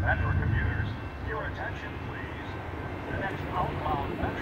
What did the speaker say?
Metro commuters, your attention please. The next outbound Metro